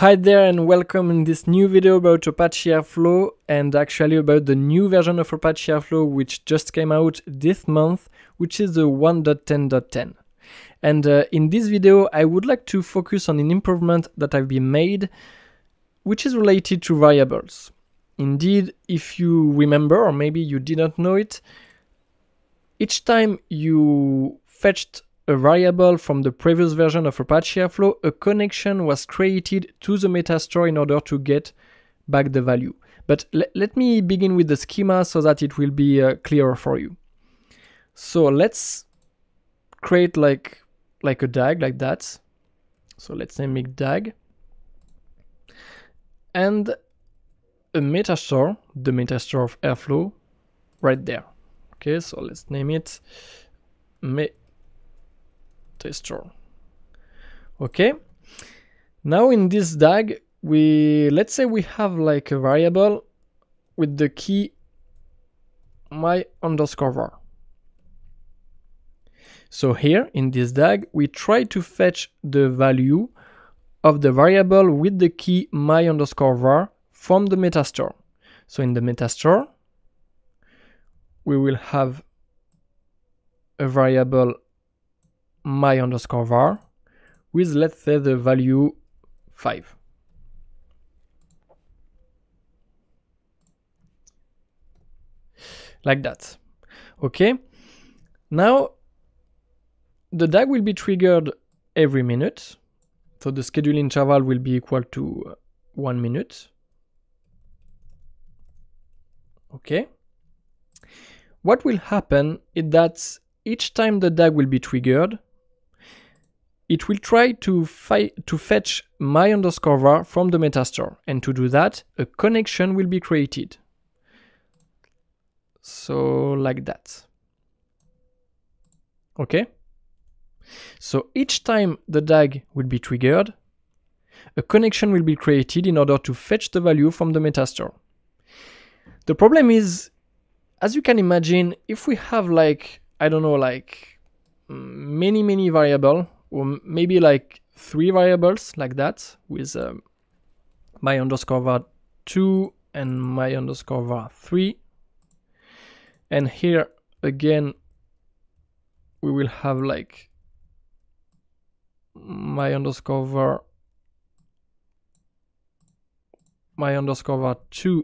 Hi there and welcome in this new video about Apache Airflow and actually about the new version of Apache Airflow which just came out this month, which is the 1.10.10. And uh, in this video, I would like to focus on an improvement that I've been made, which is related to variables. Indeed, if you remember, or maybe you didn't know it, each time you fetched a variable from the previous version of Apache Airflow, a connection was created to the metastore in order to get back the value. But let me begin with the schema so that it will be uh, clearer for you. So let's create like, like a DAG like that. So let's name it DAG. And a metastore, the metastore of Airflow, right there. Okay, so let's name it store. Okay. Now in this DAG, we let's say we have like a variable with the key my underscore var. So here in this DAG, we try to fetch the value of the variable with the key my underscore var from the metastore. So in the metastore, we will have a variable my underscore var with let's say the value 5. Like that. Okay. Now the DAG will be triggered every minute. So the schedule interval will be equal to uh, one minute. Okay. What will happen is that each time the DAG will be triggered, it will try to, to fetch my underscore var from the metastore. And to do that, a connection will be created. So like that. Okay? So each time the DAG will be triggered, a connection will be created in order to fetch the value from the metastore. The problem is, as you can imagine, if we have like, I don't know, like mm, many, many variable or maybe like three variables like that with um, my underscore var 2 and my underscore var 3 and here again we will have like my underscore var my underscore var 2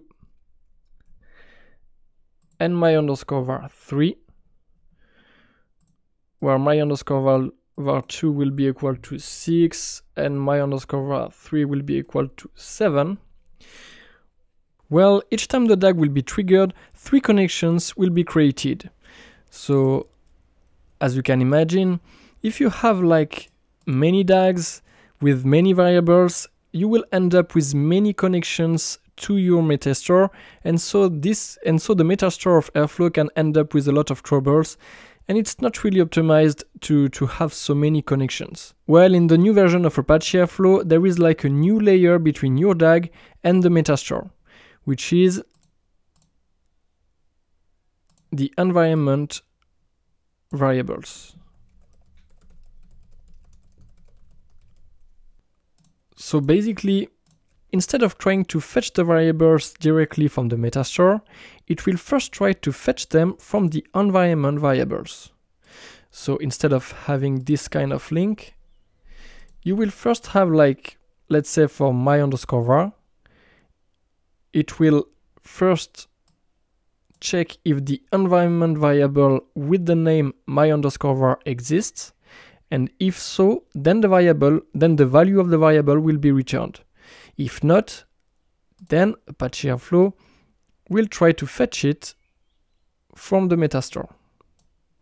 and my underscore var 3 where my underscore var var2 will be equal to 6 and my underscore var3 will be equal to 7, well, each time the DAG will be triggered, three connections will be created. So, as you can imagine, if you have like many DAGs with many variables, you will end up with many connections to your metastore and so this and so the metastore of airflow can end up with a lot of troubles and it's not really optimized to, to have so many connections. Well, in the new version of Apache Airflow, there is like a new layer between your DAG and the metastore, which is the environment variables. So basically, Instead of trying to fetch the variables directly from the metastore, it will first try to fetch them from the environment variables. So instead of having this kind of link, you will first have like, let's say for my underscore var, it will first check if the environment variable with the name my underscore var exists. And if so, then the variable, then the value of the variable will be returned. If not, then Apache Airflow will try to fetch it from the metastore.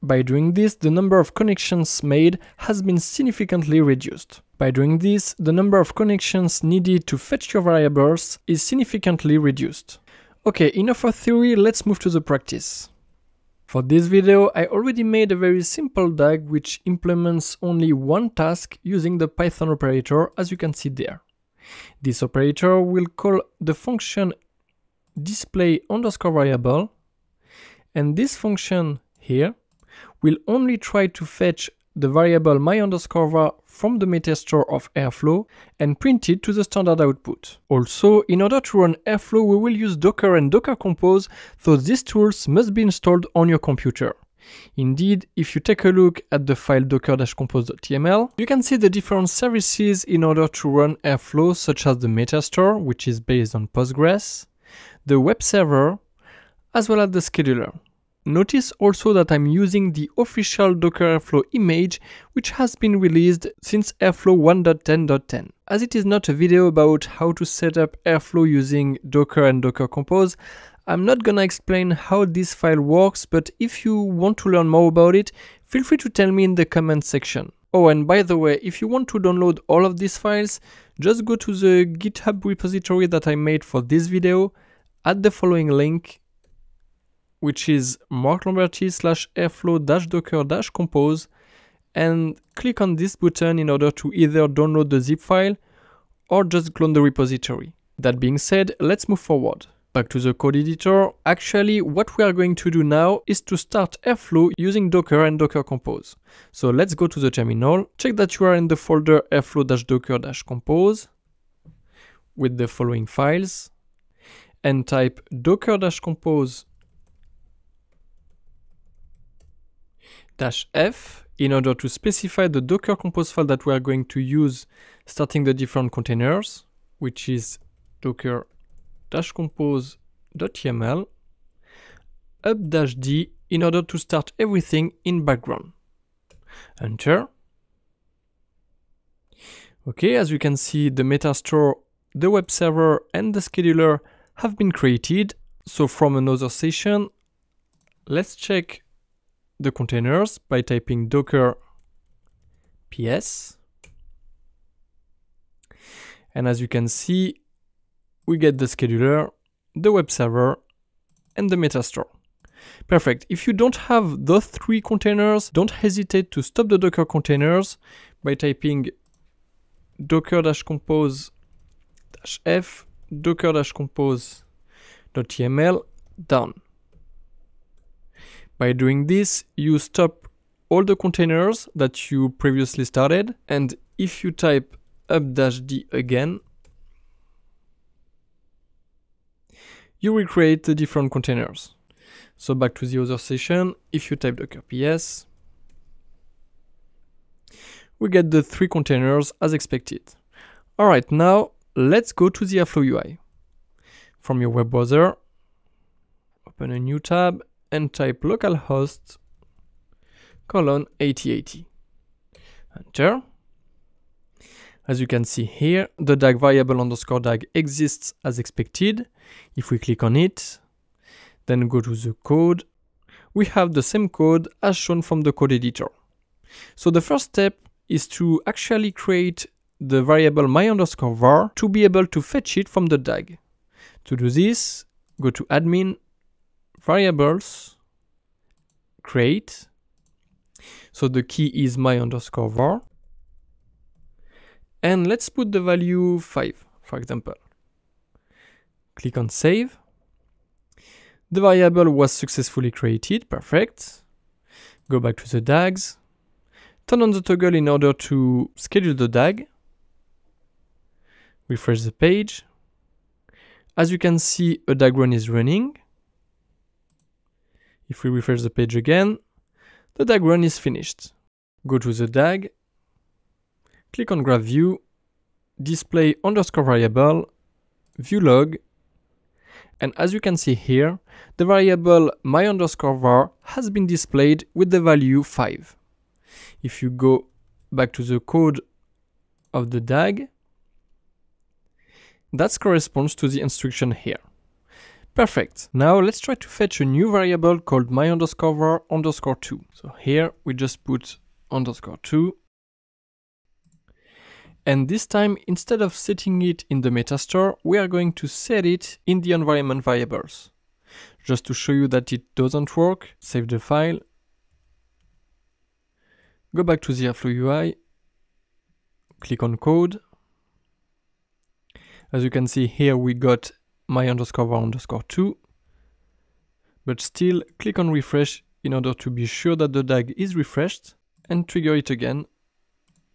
By doing this, the number of connections made has been significantly reduced. By doing this, the number of connections needed to fetch your variables is significantly reduced. Okay, enough of theory, let's move to the practice. For this video, I already made a very simple DAG which implements only one task using the Python operator as you can see there. This operator will call the function display underscore variable and this function here will only try to fetch the variable my underscore var from the metastore of Airflow and print it to the standard output. Also, in order to run Airflow, we will use Docker and Docker Compose, so these tools must be installed on your computer. Indeed, if you take a look at the file docker-compose.yml, you can see the different services in order to run Airflow, such as the Metastore, which is based on Postgres, the web server, as well as the scheduler. Notice also that I'm using the official Docker Airflow image which has been released since Airflow 1.10.10. As it is not a video about how to set up Airflow using Docker and Docker Compose, I'm not gonna explain how this file works, but if you want to learn more about it, feel free to tell me in the comment section. Oh, and by the way, if you want to download all of these files, just go to the GitHub repository that I made for this video, add the following link which is Marc Lamberti slash airflow dash docker dash compose and click on this button in order to either download the zip file or just clone the repository. That being said, let's move forward. Back to the code editor. Actually, what we are going to do now is to start Airflow using Docker and Docker Compose. So let's go to the terminal, check that you are in the folder airflow-docker-compose with the following files and type docker-compose f in order to specify the docker compose file that we are going to use starting the different containers, which is docker dash compose.yml up dash d in order to start everything in background. Enter. Okay, as you can see, the metastore, the web server, and the scheduler have been created. So from another session, let's check the containers by typing docker ps. And as you can see, we get the scheduler, the web server, and the metastore. Perfect. If you don't have those three containers, don't hesitate to stop the Docker containers by typing docker-compose-f docker-compose.yml down. By doing this, you stop all the containers that you previously started. And if you type up-d again, you will create the different containers. So back to the other session, if you type docker ps, we get the three containers as expected. All right, now let's go to the Airflow UI. From your web browser, open a new tab and type localhost colon 8080. Enter. As you can see here, the DAG variable underscore DAG exists as expected. If we click on it, then go to the code, we have the same code as shown from the code editor. So the first step is to actually create the variable my underscore var to be able to fetch it from the DAG. To do this, go to admin variables, create. So the key is my underscore var. And let's put the value 5, for example. Click on save. The variable was successfully created, perfect. Go back to the DAGs. Turn on the toggle in order to schedule the DAG. Refresh the page. As you can see, a DAG run is running. If we refresh the page again, the DAG run is finished. Go to the DAG, click on Graph View, display underscore variable, view log, and as you can see here, the variable my underscore var has been displayed with the value 5. If you go back to the code of the DAG, that corresponds to the instruction here. Perfect. Now let's try to fetch a new variable called my underscore var underscore 2. So here we just put underscore 2. And this time, instead of setting it in the metastore, we are going to set it in the environment variables. Just to show you that it doesn't work, save the file. Go back to the Airflow UI. Click on code. As you can see here, we got my underscore underscore 2. But still, click on refresh in order to be sure that the DAG is refreshed. and trigger it again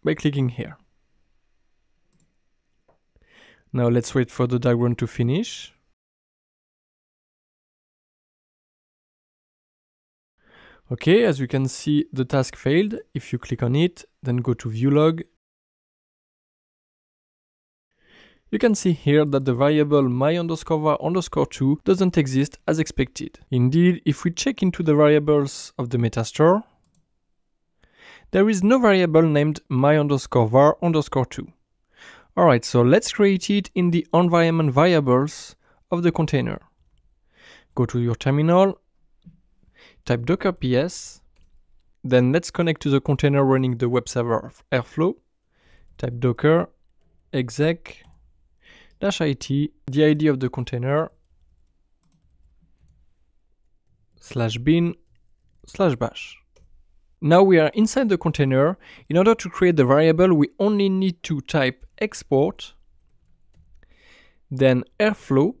by clicking here. Now let's wait for the DAG run to finish. Okay, as you can see, the task failed. If you click on it, then go to view log. You can see here that the variable my underscore var underscore 2 doesn't exist as expected. Indeed, if we check into the variables of the metastore, there is no variable named my underscore var underscore 2. Alright, so let's create it in the environment variables of the container. Go to your terminal type docker ps, then let's connect to the container running the web server Airflow, type docker exec dash it, the ID of the container, slash bin slash bash. Now we are inside the container. In order to create the variable, we only need to type export, then airflow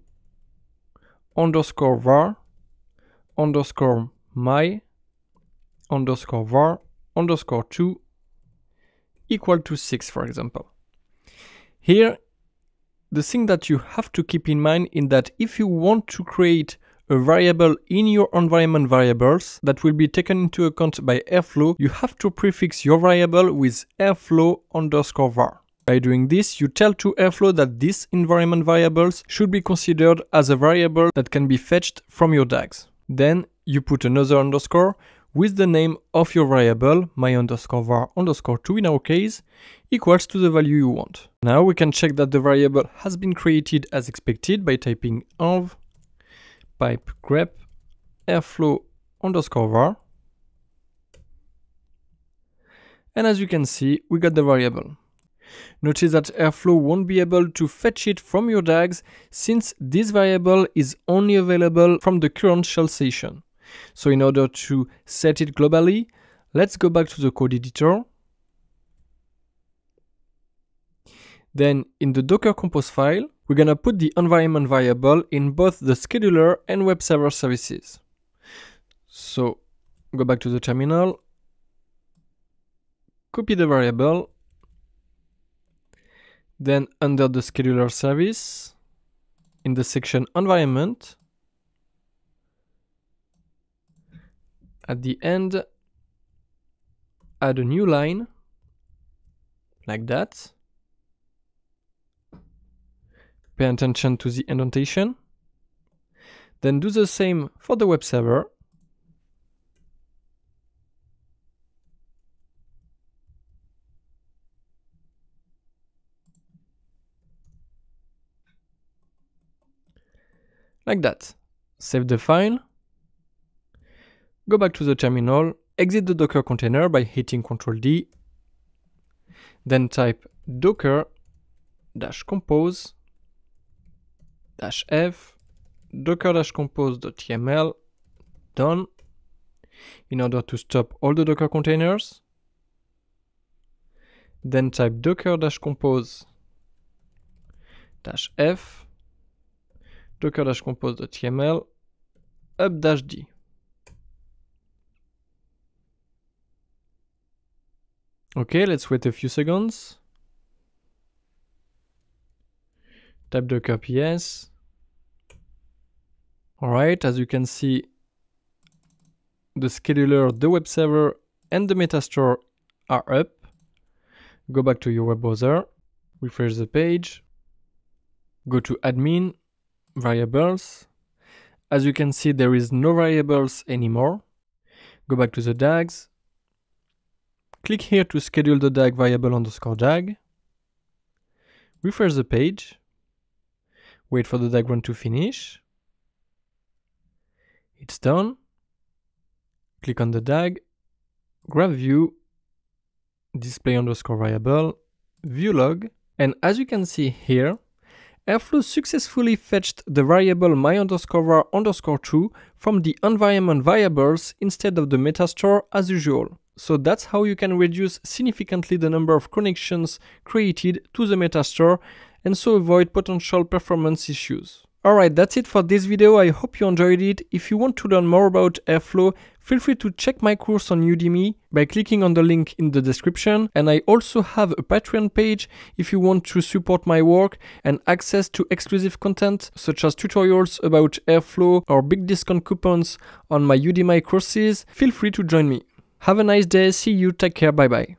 underscore var underscore my underscore var underscore 2 equal to 6, for example. Here, the thing that you have to keep in mind is that if you want to create a variable in your environment variables that will be taken into account by Airflow, you have to prefix your variable with airflow underscore var. By doing this, you tell to Airflow that these environment variables should be considered as a variable that can be fetched from your DAGs. Then you put another underscore with the name of your variable, my underscore var underscore 2 in our case, equals to the value you want. Now we can check that the variable has been created as expected by typing env pipe grep airflow underscore var. And as you can see, we got the variable. Notice that Airflow won't be able to fetch it from your DAGs since this variable is only available from the current shell session. So in order to set it globally, let's go back to the code editor. Then in the Docker Compose file, we're gonna put the environment variable in both the scheduler and web server services. So go back to the terminal, copy the variable, then under the scheduler service, in the section environment, at the end, add a new line, like that. Pay attention to the indentation. Then do the same for the web server. like that. Save the file, go back to the terminal, exit the Docker container by hitting Ctrl D, then type docker dash compose dash f docker dash compose.yml down in order to stop all the Docker containers. Then type docker-compose f docker-compose.yml up-d. Okay, let's wait a few seconds. Type docker ps. Alright, as you can see, the scheduler, the web server, and the metastore are up. Go back to your web browser, refresh the page, go to admin, variables. As you can see, there is no variables anymore. Go back to the DAGs. Click here to schedule the DAG variable underscore DAG. Refresh the page. Wait for the DAG run to finish. It's done. Click on the DAG. Graph view. Display underscore variable. View log. And as you can see here, Airflow successfully fetched the variable my underscore var underscore true from the environment variables instead of the metastore as usual. So that's how you can reduce significantly the number of connections created to the metastore and so avoid potential performance issues. Alright, that's it for this video. I hope you enjoyed it. If you want to learn more about Airflow, Feel free to check my course on Udemy by clicking on the link in the description. And I also have a Patreon page if you want to support my work and access to exclusive content such as tutorials about Airflow or big discount coupons on my Udemy courses. Feel free to join me. Have a nice day. See you. Take care. Bye bye.